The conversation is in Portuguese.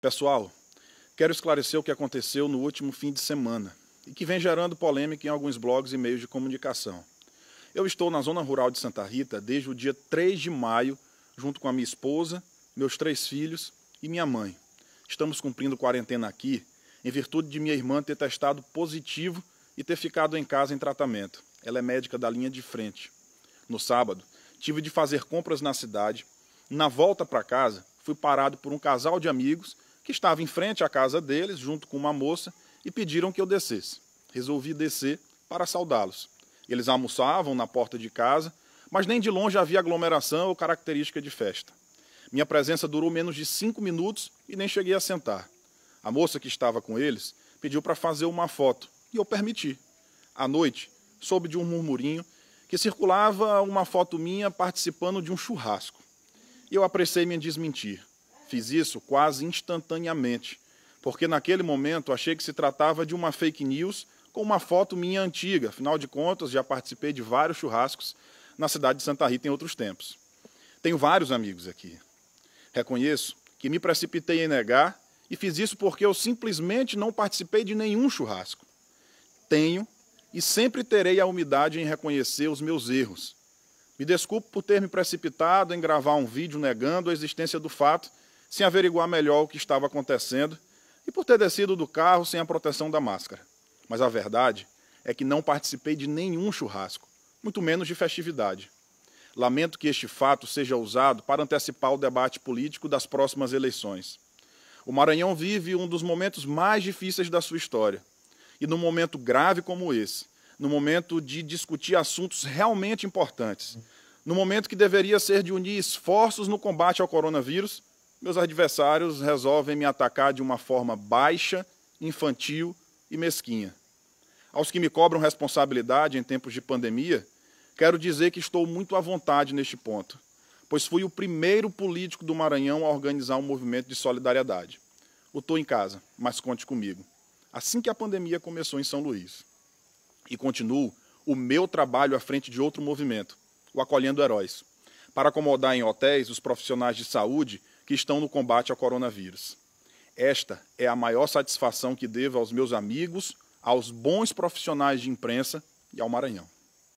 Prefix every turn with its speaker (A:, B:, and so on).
A: Pessoal, quero esclarecer o que aconteceu no último fim de semana e que vem gerando polêmica em alguns blogs e meios de comunicação. Eu estou na zona rural de Santa Rita desde o dia 3 de maio, junto com a minha esposa, meus três filhos e minha mãe. Estamos cumprindo quarentena aqui em virtude de minha irmã ter testado positivo e ter ficado em casa em tratamento. Ela é médica da linha de frente. No sábado, tive de fazer compras na cidade. Na volta para casa, fui parado por um casal de amigos que estava em frente à casa deles, junto com uma moça, e pediram que eu descesse. Resolvi descer para saudá-los. Eles almoçavam na porta de casa, mas nem de longe havia aglomeração ou característica de festa. Minha presença durou menos de cinco minutos e nem cheguei a sentar. A moça que estava com eles pediu para fazer uma foto e eu permiti. À noite, soube de um murmurinho que circulava uma foto minha participando de um churrasco. Eu apressei-me em desmentir. Fiz isso quase instantaneamente, porque naquele momento achei que se tratava de uma fake news com uma foto minha antiga. Afinal de contas, já participei de vários churrascos na cidade de Santa Rita em outros tempos. Tenho vários amigos aqui. Reconheço que me precipitei em negar e fiz isso porque eu simplesmente não participei de nenhum churrasco. Tenho e sempre terei a humildade em reconhecer os meus erros. Me desculpo por ter me precipitado em gravar um vídeo negando a existência do fato sem averiguar melhor o que estava acontecendo e por ter descido do carro sem a proteção da máscara. Mas a verdade é que não participei de nenhum churrasco, muito menos de festividade. Lamento que este fato seja usado para antecipar o debate político das próximas eleições. O Maranhão vive um dos momentos mais difíceis da sua história. E num momento grave como esse, no momento de discutir assuntos realmente importantes, no momento que deveria ser de unir esforços no combate ao coronavírus, meus adversários resolvem me atacar de uma forma baixa, infantil e mesquinha. Aos que me cobram responsabilidade em tempos de pandemia, quero dizer que estou muito à vontade neste ponto, pois fui o primeiro político do Maranhão a organizar um movimento de solidariedade. Estou em casa, mas conte comigo. Assim que a pandemia começou em São Luís. E continuo o meu trabalho à frente de outro movimento, o Acolhendo Heróis, para acomodar em hotéis os profissionais de saúde que estão no combate ao coronavírus. Esta é a maior satisfação que devo aos meus amigos, aos bons profissionais de imprensa e ao Maranhão.